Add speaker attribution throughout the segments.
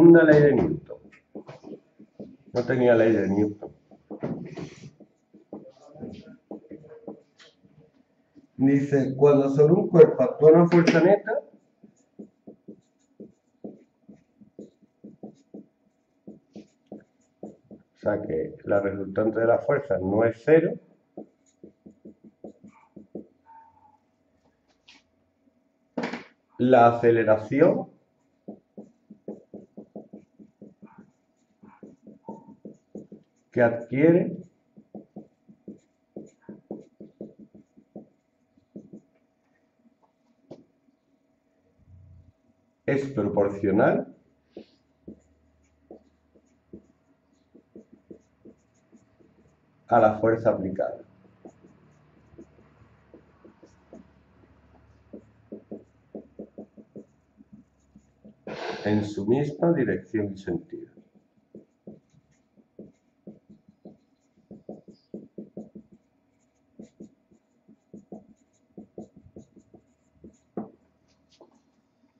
Speaker 1: segunda ley de Newton. No tenía ley de Newton. Dice, cuando sobre un cuerpo actúa una fuerza neta, o sea que la resultante de la fuerza no es cero, la aceleración adquiere es proporcional a la fuerza aplicada. en su misma dirección y sentido.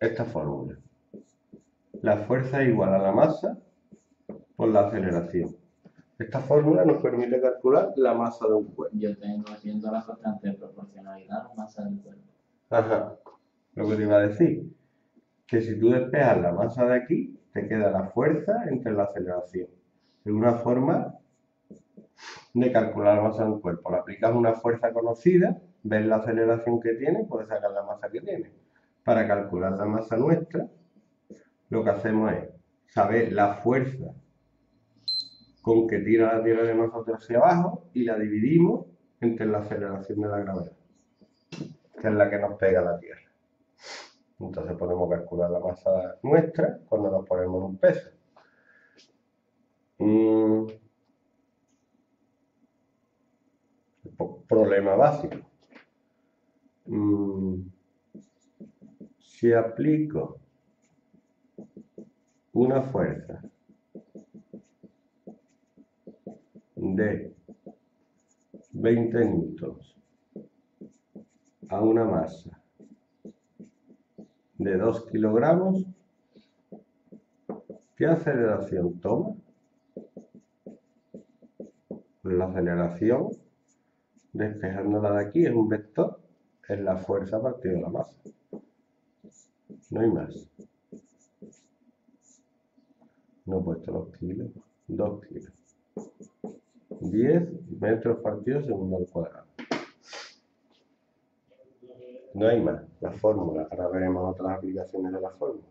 Speaker 1: Esta fórmula. La fuerza es igual a la masa por la aceleración. Esta fórmula nos permite calcular la masa de un cuerpo.
Speaker 2: Yo tengo haciendo la constante de proporcionalidad la masa del cuerpo.
Speaker 1: Ajá. Lo que te iba a decir, que si tú despejas la masa de aquí, te queda la fuerza entre la aceleración. Es una forma de calcular la masa de un cuerpo. Le aplicas una fuerza conocida, ves la aceleración que tiene, puedes sacar la masa que tiene. Para calcular la masa nuestra, lo que hacemos es saber la fuerza con que tira la Tierra de nosotros hacia abajo y la dividimos entre la aceleración de la gravedad, que es la que nos pega la Tierra. Entonces podemos calcular la masa nuestra cuando nos ponemos un peso. Mm. Problema básico. Mm. Si aplico una fuerza de 20 newtons a una masa de 2 kilogramos, ¿qué aceleración toma? Pues la aceleración, despejándola de aquí, es un vector, es la fuerza partido de la masa. No hay más. No he puesto los kilos, 2 kilos. 10 metros partidos segundo al cuadrado. No hay más, la fórmula. Ahora veremos otras aplicaciones de la fórmula.